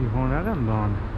Yvonne Adamdon.